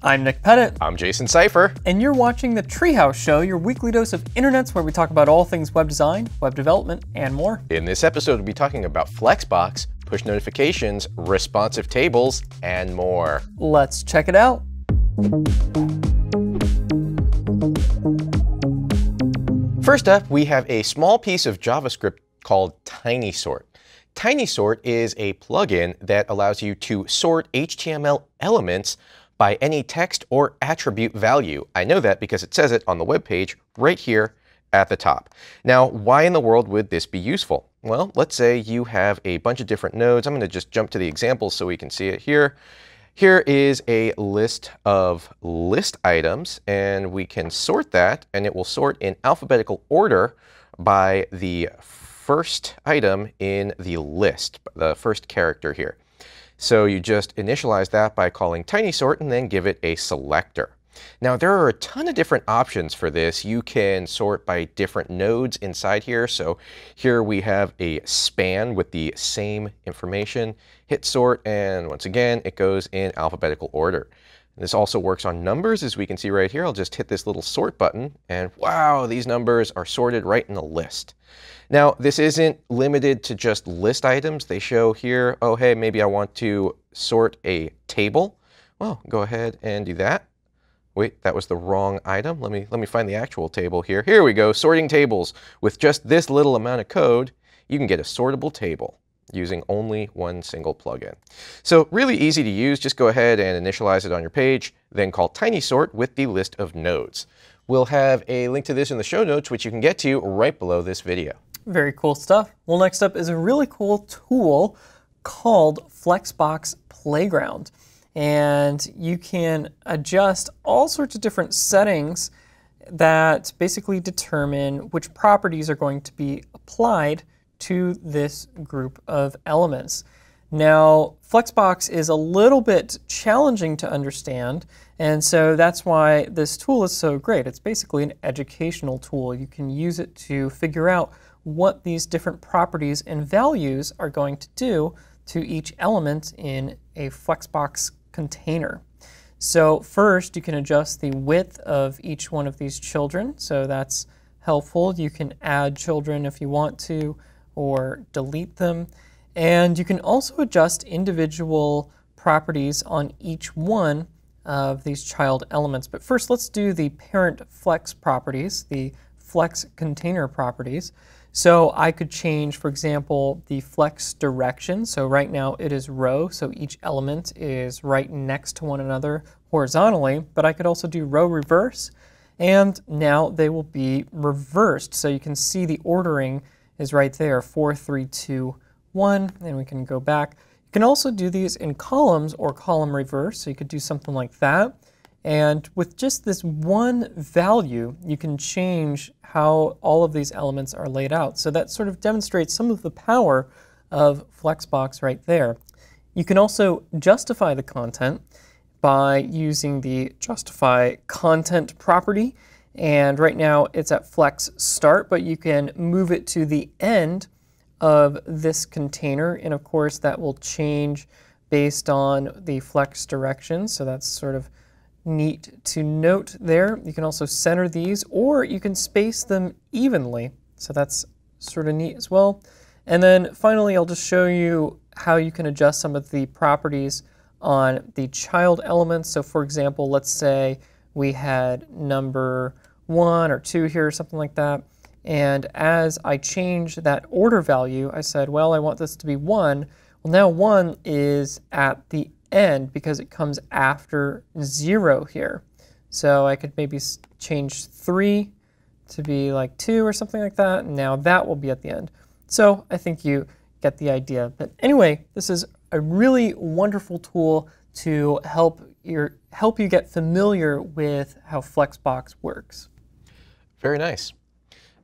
I'm Nick Pettit. I'm Jason Seifer. And you're watching The Treehouse Show, your weekly dose of internets where we talk about all things web design, web development, and more. In this episode, we'll be talking about Flexbox, push notifications, responsive tables, and more. Let's check it out. First up, we have a small piece of JavaScript called TinySort. TinySort is a plugin that allows you to sort HTML elements by any text or attribute value. I know that because it says it on the web page right here at the top. Now, why in the world would this be useful? Well, let's say you have a bunch of different nodes. I'm going to just jump to the examples so we can see it here. Here is a list of list items, and we can sort that, and it will sort in alphabetical order by the first item in the list, the first character here. So you just initialize that by calling TinySort and then give it a selector. Now there are a ton of different options for this. You can sort by different nodes inside here. So here we have a span with the same information. Hit sort and once again it goes in alphabetical order. This also works on numbers as we can see right here. I'll just hit this little sort button and wow, these numbers are sorted right in the list. Now, this isn't limited to just list items. They show here, oh, hey, maybe I want to sort a table. Well, go ahead and do that. Wait, that was the wrong item. Let me, let me find the actual table here. Here we go, sorting tables. With just this little amount of code, you can get a sortable table using only one single plugin. So really easy to use. Just go ahead and initialize it on your page, then call TinySort with the list of nodes. We'll have a link to this in the show notes, which you can get to right below this video. Very cool stuff. Well, next up is a really cool tool called Flexbox Playground. And you can adjust all sorts of different settings that basically determine which properties are going to be applied to this group of elements. Now, Flexbox is a little bit challenging to understand, and so that's why this tool is so great. It's basically an educational tool. You can use it to figure out what these different properties and values are going to do to each element in a Flexbox container. So first, you can adjust the width of each one of these children. So that's helpful. You can add children if you want to or delete them. And you can also adjust individual properties on each one of these child elements. But first, let's do the parent flex properties, the flex container properties. So I could change, for example, the flex direction. So right now it is row, so each element is right next to one another horizontally, but I could also do row reverse, and now they will be reversed. So you can see the ordering is right there, four, three, two, one, and we can go back. You can also do these in columns or column reverse, so you could do something like that. And with just this one value, you can change how all of these elements are laid out. So that sort of demonstrates some of the power of Flexbox right there. You can also justify the content by using the justify content property. And right now it's at flex start, but you can move it to the end of this container. And of course that will change based on the flex direction. So that's sort of neat to note there. You can also center these or you can space them evenly. So that's sort of neat as well. And then finally, I'll just show you how you can adjust some of the properties on the child elements. So for example, let's say we had number one or two here or something like that. And as I change that order value, I said, well, I want this to be one. Well, now one is at the end because it comes after zero here. So I could maybe change three to be like two or something like that. And now that will be at the end. So I think you get the idea. But anyway, this is a really wonderful tool to help your help you get familiar with how Flexbox works. Very nice.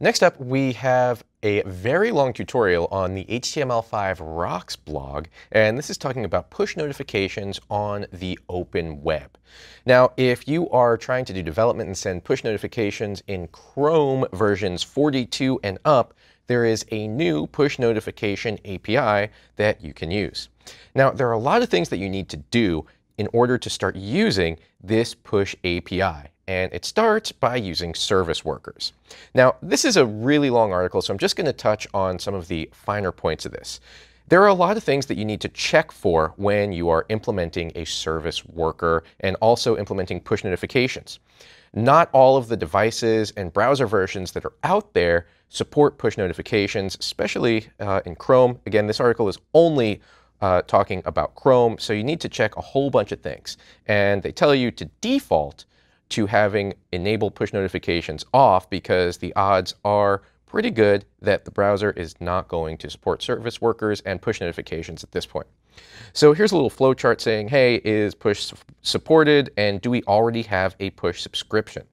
Next up, we have a very long tutorial on the HTML5 Rocks blog, and this is talking about push notifications on the open web. Now, if you are trying to do development and send push notifications in Chrome versions 42 and up, there is a new push notification API that you can use. Now, there are a lot of things that you need to do in order to start using this push API. And it starts by using service workers. Now, this is a really long article, so I'm just going to touch on some of the finer points of this. There are a lot of things that you need to check for when you are implementing a service worker and also implementing push notifications. Not all of the devices and browser versions that are out there support push notifications, especially uh, in Chrome. Again, this article is only uh, talking about Chrome, so you need to check a whole bunch of things. And they tell you to default to having enable push notifications off because the odds are pretty good that the browser is not going to support service workers and push notifications at this point. So here's a little flowchart saying, hey, is push supported and do we already have a push subscription?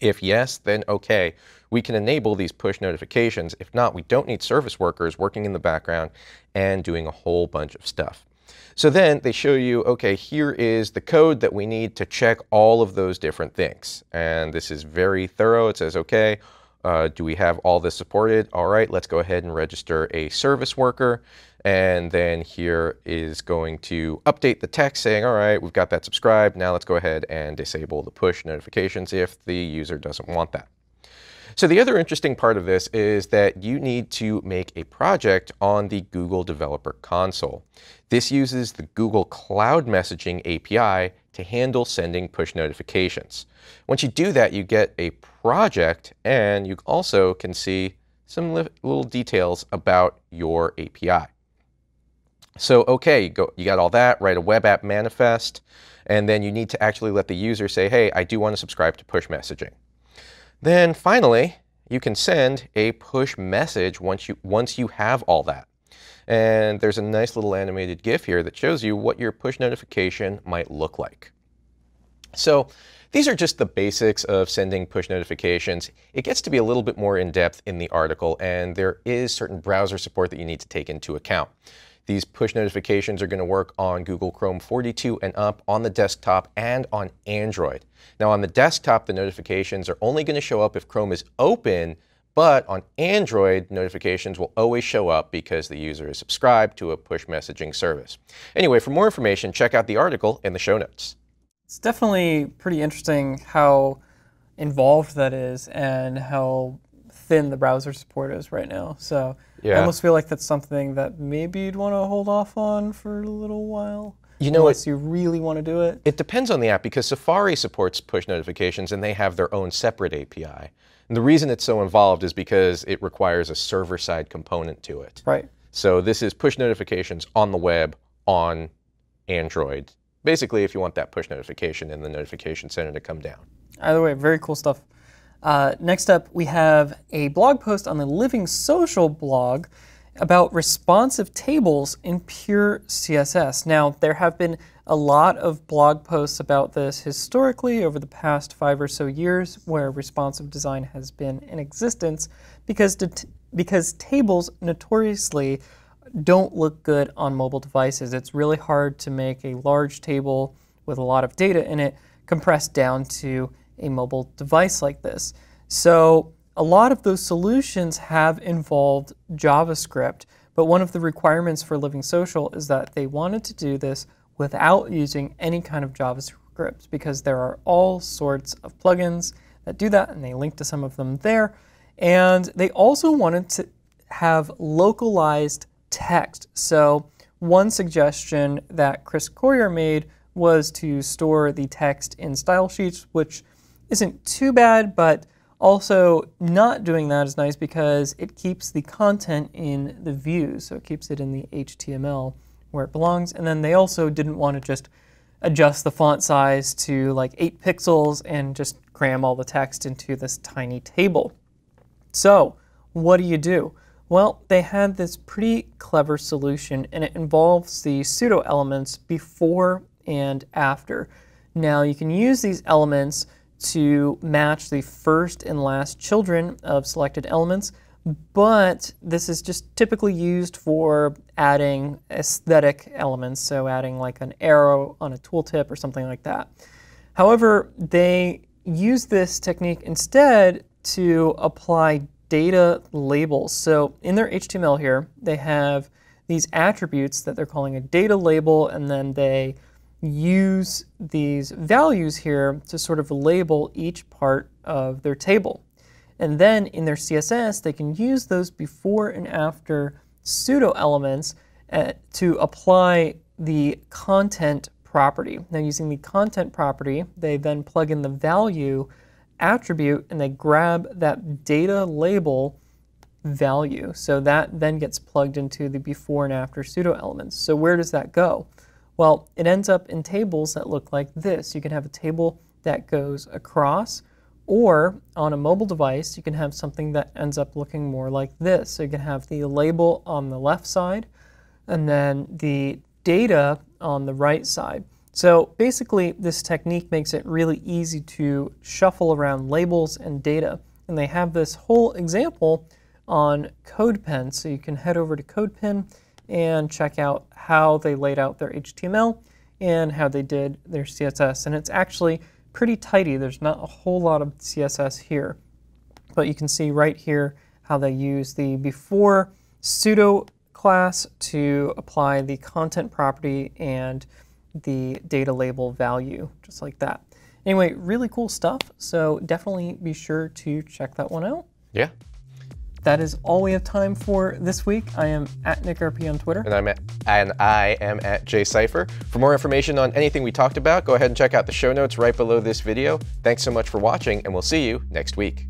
If yes, then okay, we can enable these push notifications. If not, we don't need service workers working in the background and doing a whole bunch of stuff. So then they show you, okay, here is the code that we need to check all of those different things. And this is very thorough. It says, okay, uh, do we have all this supported? All right, let's go ahead and register a service worker. And then here is going to update the text saying, all right, we've got that subscribed. Now let's go ahead and disable the push notifications if the user doesn't want that. So the other interesting part of this is that you need to make a project on the Google Developer Console. This uses the Google Cloud Messaging API to handle sending push notifications. Once you do that, you get a project and you also can see some little details about your API. So, okay, you, go, you got all that, write a web app manifest, and then you need to actually let the user say, hey, I do want to subscribe to push messaging. Then finally, you can send a push message once you, once you have all that. And there's a nice little animated GIF here that shows you what your push notification might look like. So these are just the basics of sending push notifications. It gets to be a little bit more in depth in the article, and there is certain browser support that you need to take into account. These push notifications are going to work on Google Chrome 42 and up on the desktop and on Android. Now on the desktop, the notifications are only going to show up if Chrome is open, but on Android, notifications will always show up because the user is subscribed to a push messaging service. Anyway, for more information, check out the article in the show notes. It's definitely pretty interesting how involved that is and how thin the browser support is right now. So yeah. I almost feel like that's something that maybe you'd want to hold off on for a little while. You know, unless it, you really want to do it. It depends on the app because Safari supports push notifications and they have their own separate API. And the reason it's so involved is because it requires a server-side component to it. Right. So this is push notifications on the web on Android. Basically, if you want that push notification in the notification center to come down. Either way, very cool stuff. Uh, next up, we have a blog post on the Living Social blog about responsive tables in pure CSS. Now, there have been a lot of blog posts about this historically over the past five or so years where responsive design has been in existence because, because tables notoriously don't look good on mobile devices. It's really hard to make a large table with a lot of data in it compressed down to a mobile device like this. So a lot of those solutions have involved JavaScript, but one of the requirements for Living Social is that they wanted to do this without using any kind of JavaScript because there are all sorts of plugins that do that, and they link to some of them there. And they also wanted to have localized text. So one suggestion that Chris Coyier made was to store the text in style sheets, which isn't too bad, but also not doing that is nice because it keeps the content in the views, so it keeps it in the HTML where it belongs. And then they also didn't want to just adjust the font size to like 8 pixels and just cram all the text into this tiny table. So what do you do? Well, they had this pretty clever solution, and it involves the pseudo elements before and after. Now, you can use these elements to match the first and last children of selected elements, but this is just typically used for adding aesthetic elements, so adding like an arrow on a tooltip or something like that. However, they use this technique instead to apply data labels. So in their HTML here, they have these attributes that they're calling a data label, and then they use these values here to sort of label each part of their table. And then in their CSS, they can use those before and after pseudo elements uh, to apply the content property. Now using the content property, they then plug in the value attribute and they grab that data label value. So that then gets plugged into the before and after pseudo elements. So where does that go? Well, it ends up in tables that look like this. You can have a table that goes across, or on a mobile device, you can have something that ends up looking more like this. So you can have the label on the left side, and then the data on the right side. So basically, this technique makes it really easy to shuffle around labels and data. And they have this whole example on CodePen. So you can head over to CodePen and check out how they laid out their HTML and how they did their CSS. And it's actually pretty tidy. There's not a whole lot of CSS here. But you can see right here how they use the before pseudo class to apply the content property and the data label value, just like that. Anyway, really cool stuff. So definitely be sure to check that one out. Yeah. That is all we have time for this week. I am at NickRP on Twitter. And I'm at, and I am at. For more information on anything we talked about, go ahead and check out the show notes right below this video. Thanks so much for watching, and we'll see you next week.